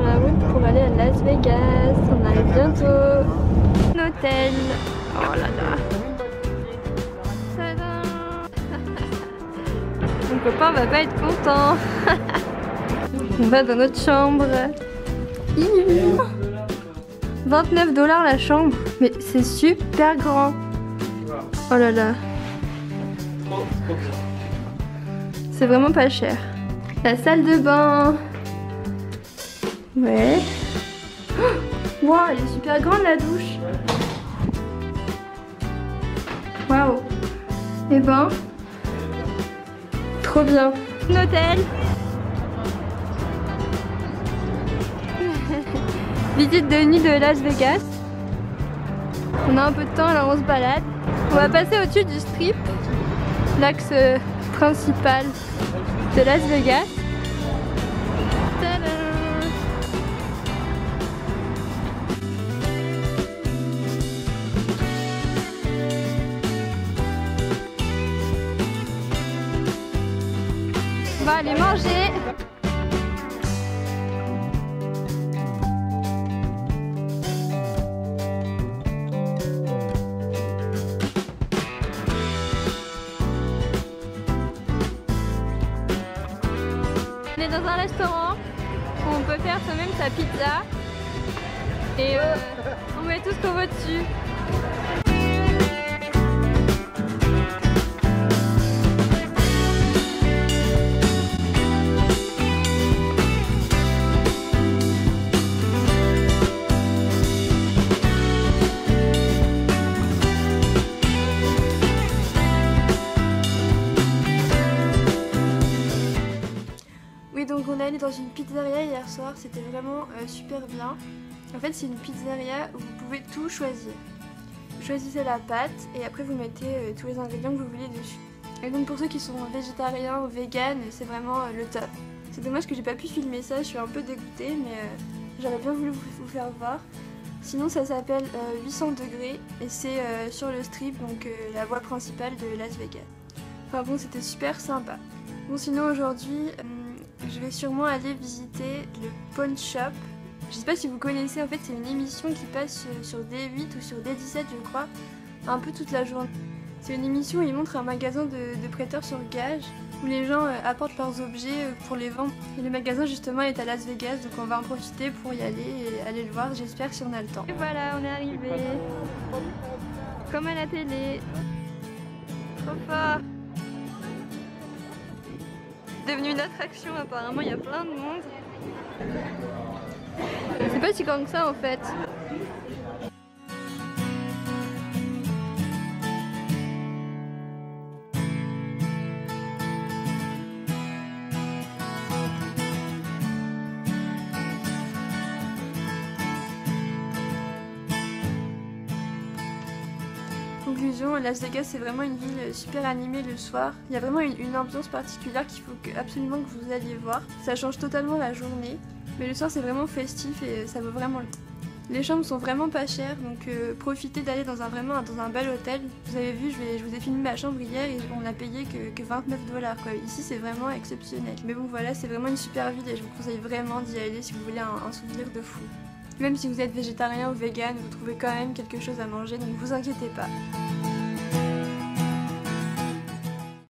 la route pour aller à Las Vegas. On arrive bientôt. Un hôtel. Oh là là. Mon copain va pas être content. On va dans notre chambre. 29 dollars la chambre. Mais c'est super grand. Oh là là. C'est vraiment pas cher. La salle de bain. Ouais. Waouh, elle est super grande la douche. Waouh. Et ben, trop bien. Un hôtel. Visite de nuit de Las Vegas. On a un peu de temps, alors on se balade. On va passer au-dessus du strip, l'axe principal de Las Vegas. Va aller manger. On est dans un restaurant où on peut faire soi-même sa pizza et euh, on met tout ce qu'on veut dessus. Donc on est allé dans une pizzeria hier soir, c'était vraiment euh, super bien. En fait, c'est une pizzeria où vous pouvez tout choisir. Choisissez la pâte et après vous mettez euh, tous les ingrédients que vous voulez dessus. Et donc pour ceux qui sont végétariens ou véganes, c'est vraiment euh, le top. C'est dommage que j'ai pas pu filmer ça, je suis un peu dégoûtée, mais j'aurais bien voulu vous, faire voir. Sinon, ça s'appelle euh, 800 degrés et c'est sur le strip, donc la voie principale de Las Vegas. Enfin bon, c'était super sympa. Bon, sinon aujourd'hui, je vais sûrement aller visiter le Pawn Shop. Je sais pas si vous connaissez, en fait, c'est une émission qui passe sur D8 ou sur D17, je crois, un peu toute la journée. C'est une émission où ils montrent un magasin de, de prêteurs sur gage où les gens euh, apportent leurs objets euh, pour les vendre. Et le magasin justement est à Las Vegas, donc on va en profiter pour y aller et aller le voir, j'espère si on a le temps. Et voilà, on est arrivé. Comme à la télé. Trop fort. Devenu une attraction apparemment, il y a plein de monde. C'est pas si grand que ça en fait. Conclusion, Las Vegas c'est vraiment une ville super animée le soir. Il y a vraiment une, ambiance particulière qu'il faut absolument que vous alliez voir. Ça change totalement la journée, mais le soir c'est vraiment festif et ça vaut vraiment le coup. Les chambres sont vraiment pas chères, donc euh, profitez d'aller dans un vraiment bel hôtel. Vous avez vu, je, vous ai filmé ma chambre hier et on a payé que, que 29 dollars. Ici c'est vraiment exceptionnel. Mais bon voilà, c'est vraiment une super ville et je vous conseille vraiment d'y aller si vous voulez un souvenir de fou. Même si vous êtes végétarien ou vegan, vous trouvez quand même quelque chose à manger, donc vous inquiétez pas.